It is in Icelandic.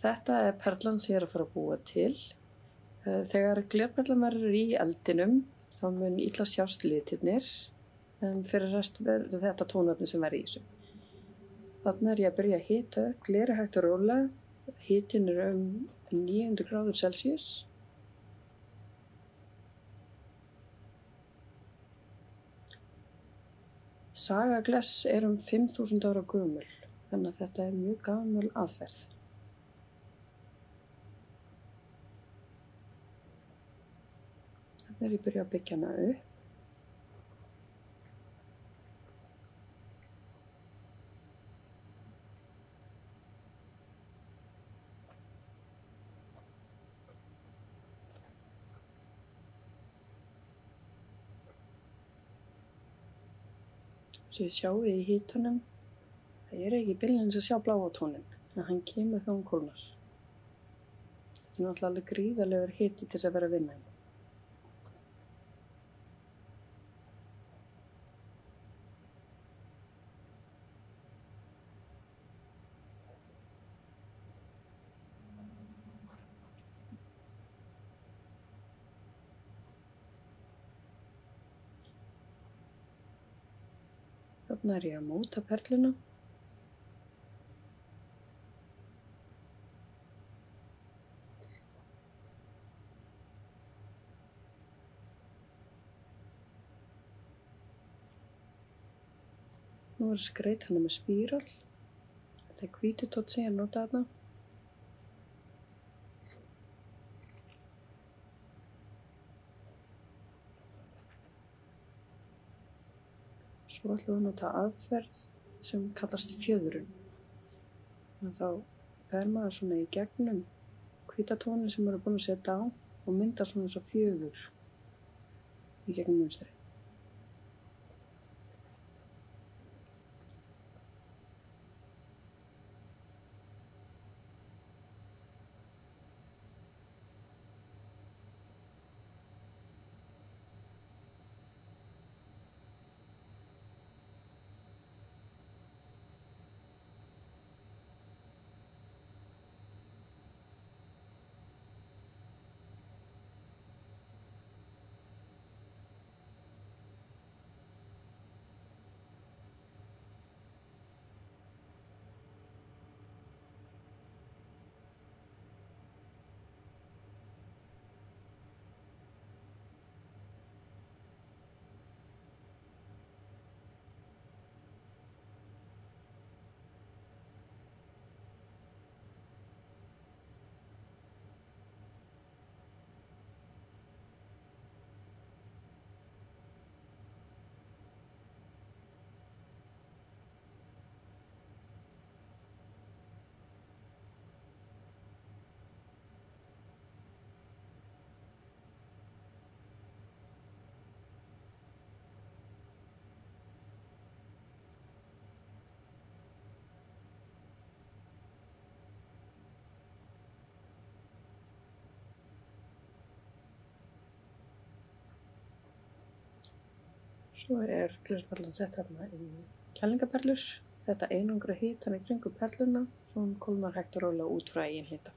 Þetta er perlan sem ég er að fara að búa til. Eh, Þegar glerperlan verður í eldinum þá mun illa sjást litirnir en fyrir rest verður þetta tónarnir sem verður í þessu. Þannig er ég að byrja að hita upp, gleri hægt og rólega. Hitin er um 900 gráður Celsius. Saga Gless er um 5000 ára gömul, þannig að þetta er mjög gamul aðferð. Þannig er ég byrja að byggja hana upp. Svo ég sjáu í hítunum, það er ekki byrjunins að sjá bláa tónin, en hann kemur þá um kólnar. Þetta er náttúrulega gríðarlegur hiti til þess að vera að vinna í. Þarna er ég að móta perluna. Nú er skreit hann með spíral. Þetta er hvítutótt sem ég nota þarna. Svo ætlum við að nota aðferð sem kallast fjöðrun. Þá fer maður svona í gegnum hvítatónin sem maður er búin að setja á og myndar svona svo fjögur í gegnum munstri. Svo er glerperlan sett hérna í kælingaperlur. Þetta einangra hitan í kringum perluna svo hún kólnar hægt og rólega út frá eigin hita.